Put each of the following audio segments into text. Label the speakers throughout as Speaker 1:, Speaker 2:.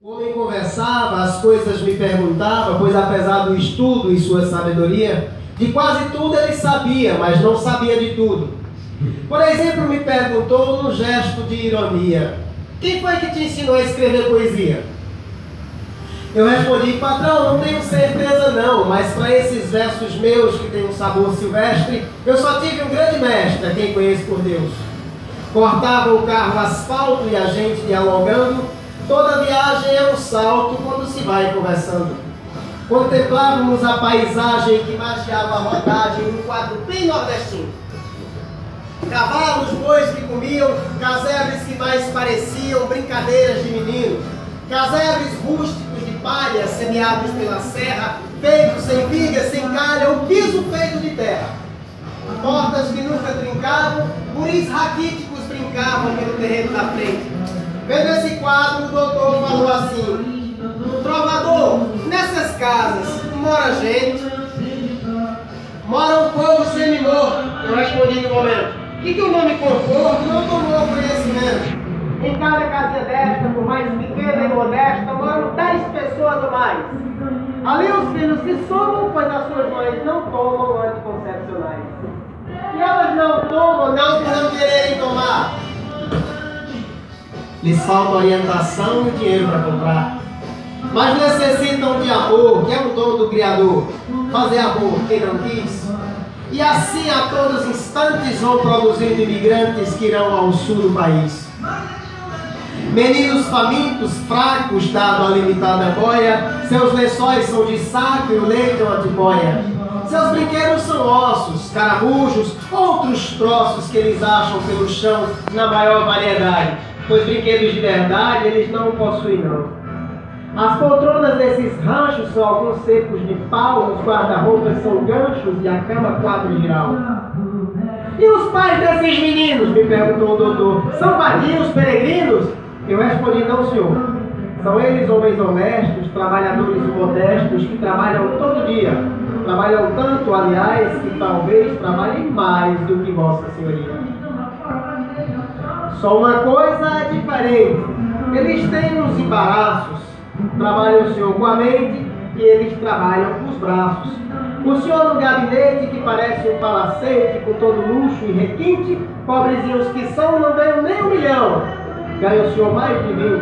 Speaker 1: O homem conversava, as coisas me perguntava, pois apesar do estudo e sua sabedoria, de quase tudo ele sabia, mas não sabia de tudo. Por exemplo, me perguntou num gesto de ironia: Quem foi que te ensinou a escrever poesia? Eu respondi, patrão, não tenho certeza não, mas para esses versos meus que têm um sabor silvestre, eu só tive um grande mestre, a quem conheço por Deus. Cortava o carro asfalto e a gente dialogando, toda viagem é um salto quando se vai conversando. Contemplávamos a paisagem que magiava a rodagem num quadro bem nordestino. Cavalos, bois que comiam, casebres que mais pareciam brincadeiras de menino, casebres rústicos de palha semeados pela serra, feitos sem vigas, sem calha, o piso feito de terra. Portas que nunca trincavam, guris raquíticos brincavam pelo terreno da frente. Vendo esse quadro, o doutor falou assim: Trovador, nessas casas mora gente, mora um povo semi-morto. Eu respondi no momento: E que o nome conforto não tomou conhecimento. Em cada casinha desta, por mais pequena e modesta, moram dez pessoas ou mais. Ali os filhos se somam, pois as suas mães não tomam Lhes falta orientação e dinheiro para comprar. Mas necessitam de amor, que é o dom do Criador. Fazer amor, quem não quis. E assim a todos os instantes vão produzindo imigrantes que irão ao sul do país. Meninos famintos, fracos, dado a limitada boia, seus lençóis são de saco e o leite é uma boia. Seus brinquedos são ossos, caramujos, outros troços que eles acham pelo chão na maior variedade, pois brinquedos de verdade eles não possuem não. As poltronas desses ranchos são alguns secos de pau, os guarda-roupas são ganchos e a cama quadro geral. E os pais desses meninos? Me perguntou o doutor. São vadios, peregrinos? Eu respondi, não, senhor. São eles homens honestos, trabalhadores modestos, que trabalham todo dia. Trabalham tanto, aliás, que talvez trabalhem mais do que Vossa Senhoria. Só uma coisa é diferente. Eles têm os embaraços. Trabalha o senhor com a mente e eles trabalham com os braços. O senhor no gabinete que parece um palacete com todo luxo e requinte, pobrezinhos que são, não ganham nem um milhão. Ganha o senhor mais de mil.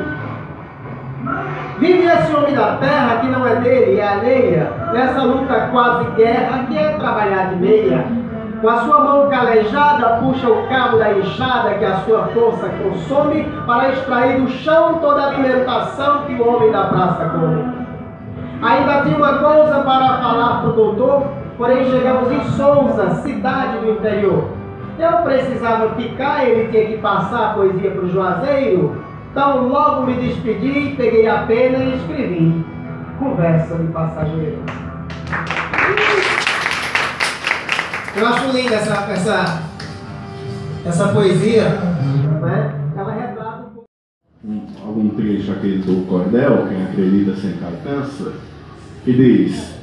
Speaker 1: Vive esse homem da terra que não é dele, é alheia, nessa luta quase guerra que é trabalhar de meia. Com a sua mão calejada, puxa o cabo da enxada que a sua força consome para extrair do chão toda a alimentação que o homem da praça come. Ainda tinha uma coisa para falar para o doutor, porém chegamos em Souza, cidade do interior. Eu precisava ficar, ele tinha que passar a poesia para o Juazeiro. Então logo me despedi, peguei a pena e escrevi. Conversa de passageiro. Eu acho linda essa, essa, essa poesia, né? Ela retrata
Speaker 2: um, algum trecho aquele do cordel, quem acredita sempre alcança, que diz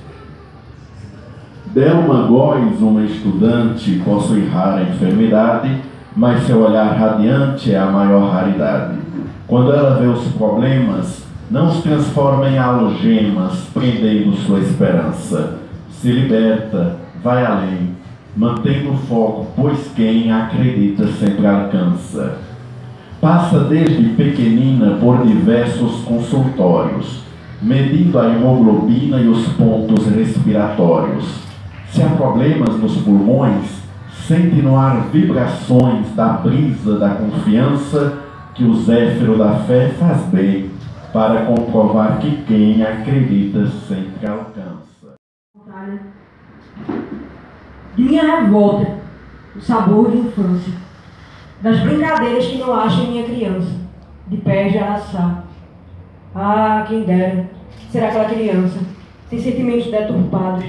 Speaker 2: Delma Góes, uma estudante, possui rara enfermidade, mas seu olhar radiante é a maior raridade. Quando ela vê os problemas, não os transforma em algemas, prendendo sua esperança. Se liberta, vai além, mantém no foco, pois quem acredita sempre alcança. Passa desde pequenina por diversos consultórios, medindo a hemoglobina e os pontos respiratórios. Se há problemas nos pulmões, sente no ar vibrações da brisa da confiança que o zéfiro da fé faz bem para comprovar que quem acredita sempre alcança.
Speaker 3: De minha revolta, o sabor de infância, das brincadeiras que não acho em minha criança, de pés de araçá. Ah, quem dera ser aquela criança, sem sentimentos deturpados.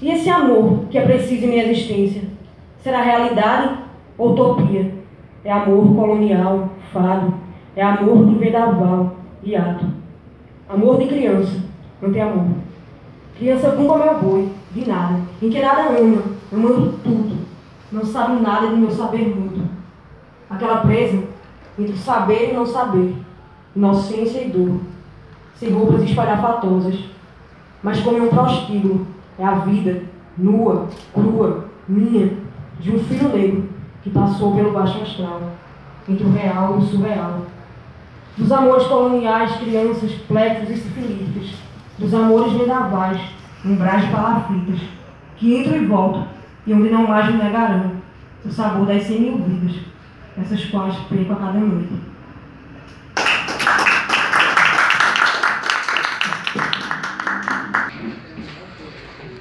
Speaker 3: E esse amor que é preciso em minha existência, será realidade ou utopia? É amor colonial, fado, é amor de vendaval e ato. Amor de criança, não tem amor. Criança como meu boi, de nada, em que nada ama, amando tudo. Não sabe nada do meu saber muito. Aquela presa entre saber e não saber, inocência e dor. sem roupas espalhafatosas, mas como um prostíbulo, é a vida, nua, crua, minha, de um filho negro que passou pelo baixo astral, entre o real e o surreal. Dos amores coloniais, crianças, plecos e sifilíticas, dos amores medavais, umbrais palafitas, que entram e voltam, e onde não mais me negarão o sabor das cem mil vidas, essas quais perco a cada noite.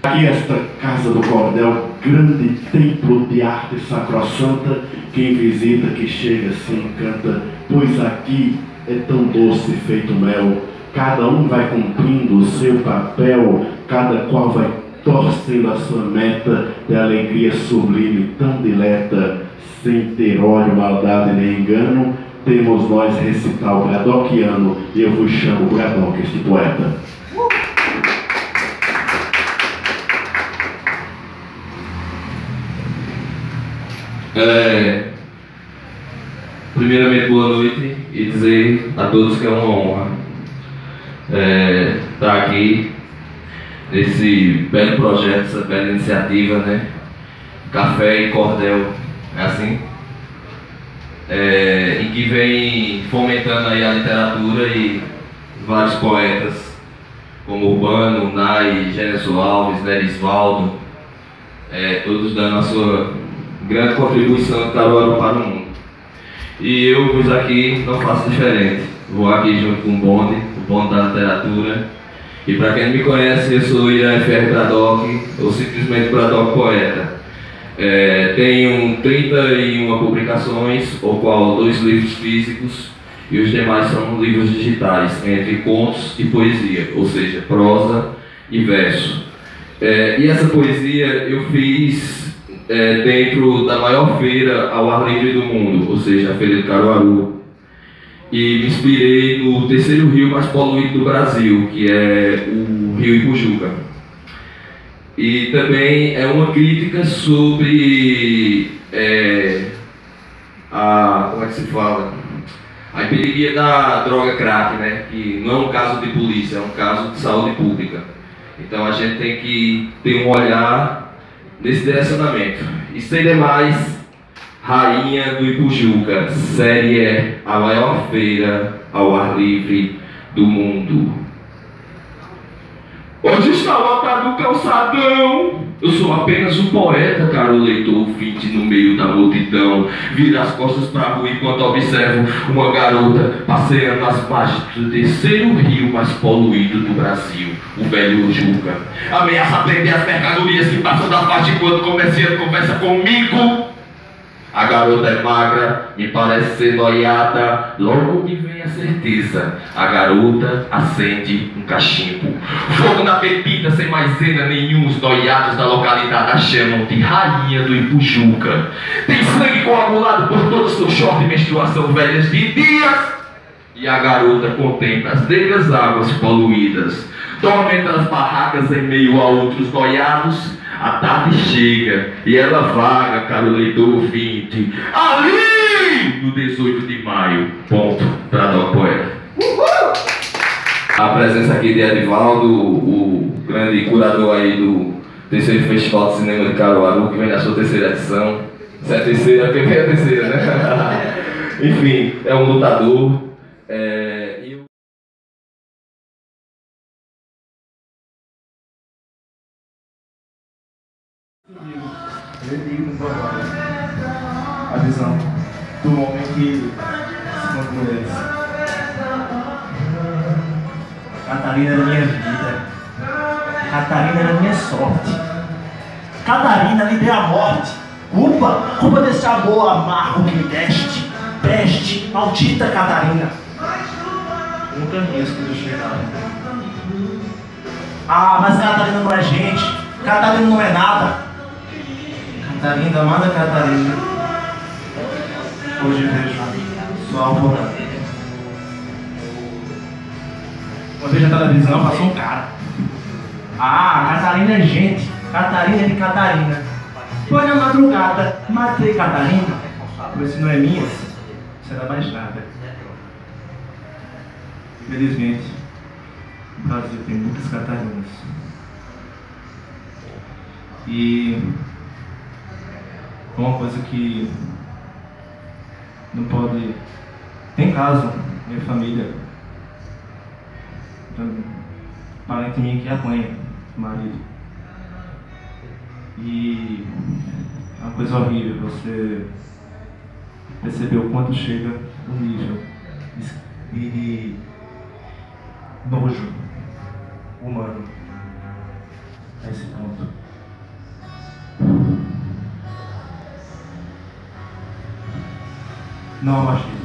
Speaker 2: Aqui esta Casa do Cordel, grande templo de arte sacrossanta, quem visita, que chega, se encanta, pois aqui é tão doce feito mel, cada um vai cumprindo o seu papel, cada qual vai torcendo a sua meta de alegria sublime, tão dileta, sem ter ódio, maldade nem engano, temos nós recital bradoquiano, e eu vos chamo Bradock, este poeta.
Speaker 4: É, primeiramente, boa noite e dizer a todos que é uma honra é, estar aqui nesse belo projeto, essa bela iniciativa, né? Café e Cordel, é assim? É, em que vem fomentando aí a literatura e vários poetas, como Urbano, Nai, Gênesis Alves, Nerisvaldo, é, todos dando a sua grande contribuição de Caruaru para o mundo. E eu, pois aqui, não faço diferente. Vou aqui junto com o Bonde, o Bonde da Literatura. E para quem me conhece, eu sou Irã Ferre Braddock, ou simplesmente Braddock Poeta. É, tenho 31 publicações, o qual dois livros físicos e os demais são livros digitais, entre contos e poesia, ou seja, prosa e verso. É, e essa poesia eu fiz é, dentro da maior feira ao ar livre do mundo, ou seja, a Feira de Caruaru. E me inspirei no terceiro rio mais poluído do Brasil, que é o Rio Ipujuca. E também é uma crítica sobre é, a. como é que se fala? A epidemia da droga crack, né? Que não é um caso de polícia, é um caso de saúde pública. Então a gente tem que ter um olhar desse direcionamento. E sem demais, Rainha do Ipujuca, série é a maior feira ao ar livre do mundo. Onde está lotado o calçadão? Eu sou apenas um poeta, caro leitor, vinte no meio da multidão. Vira as costas para a rua enquanto observo uma garota passeando nas margens do terceiro rio mais poluído do Brasil, o velho Juca. Ameaça prender as mercadorias que passam da parte enquanto comerciante conversa comigo. A garota é magra, me parece ser noiada. Logo me vem a certeza. A garota acende um cachimbo. Fogo na bebida, sem maisena nenhum. Os noiados da localidade a chamam de rainha do Ipujuca. Tem sangue coagulado por todo o seu short e menstruação velhas de dias. E a garota contempla as negras águas poluídas. Dorme entre as barracas em meio a outros noiados a tarde chega e ela vaga, caro leitor ouvinte, ali no 18 de maio. Ponto. Para dar poeta. A presença aqui de Edivaldo, o grande curador aí do terceiro Festival de Cinema de Caruaru, que vem na sua terceira edição. Se é a terceira, porque vem a terceira, né? Enfim, é um lutador. É...
Speaker 5: Digo com a visão do homem que se mulheres. Catarina era minha vida. Catarina era minha sorte. Catarina lhe deu a morte. Culpa, culpa desse amor amargo que me deste. Peste, maldita Catarina. Nunca risco de chegar. Ah, mas Catarina não é gente. Catarina não é nada. Catarina, amada Catarina, hoje vejo sua alvorada. Uma vez na televisão passou um cara. Ah, Catarina é gente. Catarina é de Catarina. Foi na madrugada, matei Catarina. Mas se não é minha, será mais nada. Infelizmente, no Brasil tem muitas Catarinas. E uma coisa que não pode. Tem caso, minha família, um parente minha que apanha, marido. E é uma coisa horrível você perceber o quanto chega o nível de nojo humano Não há machismo.